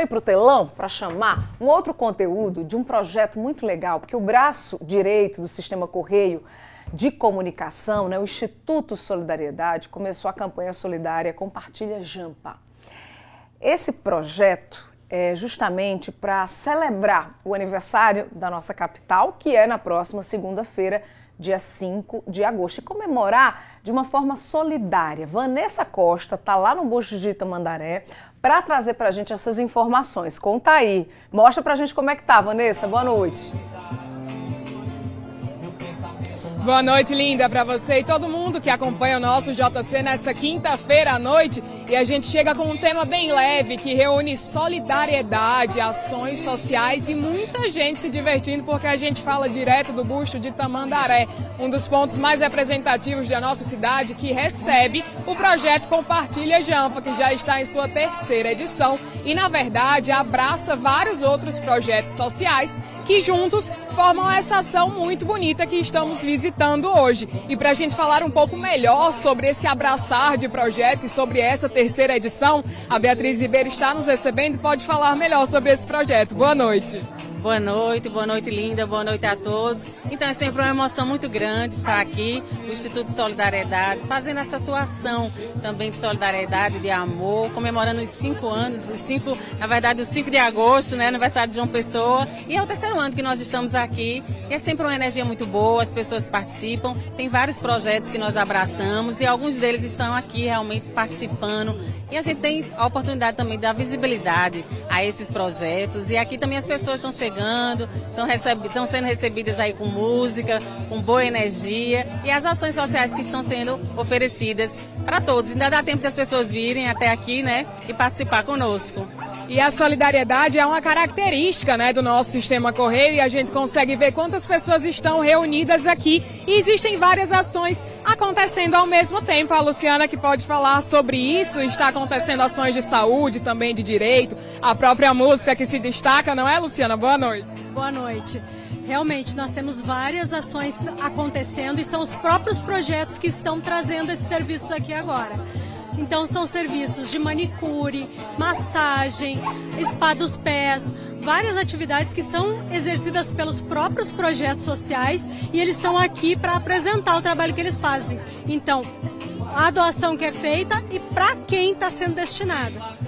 Ir para o telão para chamar um outro conteúdo de um projeto muito legal, porque o braço direito do Sistema Correio de Comunicação, né, o Instituto Solidariedade, começou a campanha solidária Compartilha Jampa. Esse projeto é justamente para celebrar o aniversário da nossa capital, que é na próxima segunda-feira, dia 5 de agosto, e comemorar de uma forma solidária. Vanessa Costa está lá no Busto de Itamandaré para trazer para a gente essas informações. Conta aí, mostra para a gente como é que tá, Vanessa. Boa noite. Boa noite, linda, para você e todo mundo que acompanha o nosso JC nessa quinta-feira à noite. E a gente chega com um tema bem leve que reúne solidariedade, ações sociais e muita gente se divertindo porque a gente fala direto do busto de Tamandaré, um dos pontos mais representativos da nossa cidade que recebe o projeto Compartilha Jampa, que já está em sua terceira edição e, na verdade, abraça vários outros projetos sociais que juntos formam essa ação muito bonita que estamos visitando hoje. E para a gente falar um pouco melhor sobre esse abraçar de projetos e sobre essa terceira edição, a Beatriz Ribeiro está nos recebendo e pode falar melhor sobre esse projeto. Boa noite. Boa noite, boa noite, linda, boa noite a todos. Então é sempre uma emoção muito grande estar aqui no Instituto de Solidariedade, fazendo essa sua ação também de solidariedade, de amor, comemorando os cinco anos, os cinco, na verdade, o 5 de agosto, né, aniversário de João Pessoa. E é o terceiro ano que nós estamos aqui, e é sempre uma energia muito boa, as pessoas participam, tem vários projetos que nós abraçamos e alguns deles estão aqui realmente participando. E a gente tem a oportunidade também dar visibilidade a esses projetos. E aqui também as pessoas estão chegando chegando, estão, sendo recebidas aí com música, com boa energia e as ações sociais que estão sendo oferecidas para todos. Ainda dá tempo das pessoas virem até aqui, né, e participar conosco. E a solidariedade é uma característica né, do nosso sistema Correio e a gente consegue ver quantas pessoas estão reunidas aqui. E existem várias ações acontecendo ao mesmo tempo. A Luciana que pode falar sobre isso, está acontecendo ações de saúde, também de direito, a própria música que se destaca, não é, Luciana? Boa noite. Boa noite. Realmente, nós temos várias ações acontecendo e são os próprios projetos que estão trazendo esses serviços aqui agora. Então, são serviços de manicure, massagem, spa dos pés, várias atividades que são exercidas pelos próprios projetos sociais e eles estão aqui para apresentar o trabalho que eles fazem. Então, a doação que é feita e para quem está sendo destinada.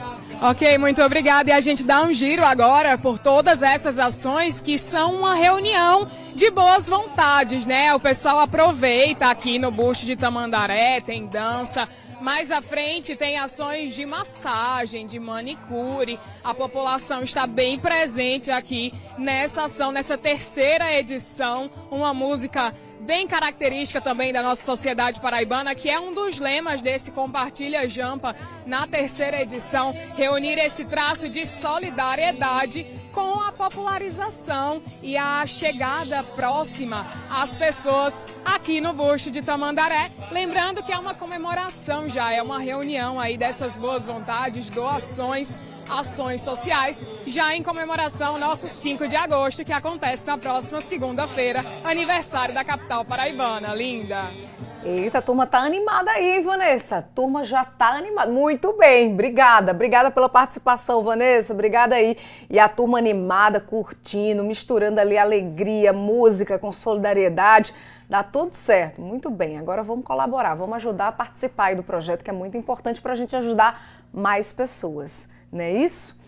Ok, muito obrigada. E a gente dá um giro agora por todas essas ações que são uma reunião de boas vontades, né? O pessoal aproveita aqui no busto de Tamandaré, tem dança. Mais à frente tem ações de massagem, de manicure. A população está bem presente aqui nessa ação, nessa terceira edição. Uma música bem característica também da nossa sociedade paraibana, que é um dos lemas desse Compartilha Jampa na terceira edição, reunir esse traço de solidariedade com a popularização e a chegada próxima às pessoas aqui no busto de Tamandaré. Lembrando que é uma comemoração já, é uma reunião aí dessas boas vontades, doações ações sociais, já em comemoração ao nosso 5 de agosto, que acontece na próxima segunda-feira, aniversário da capital paraibana. Linda! Eita, a turma tá animada aí, Vanessa. A turma já tá animada. Muito bem, obrigada. Obrigada pela participação, Vanessa. Obrigada aí. E a turma animada, curtindo, misturando ali alegria, música com solidariedade. Dá tudo certo. Muito bem. Agora vamos colaborar, vamos ajudar a participar aí do projeto, que é muito importante para a gente ajudar mais pessoas não é isso?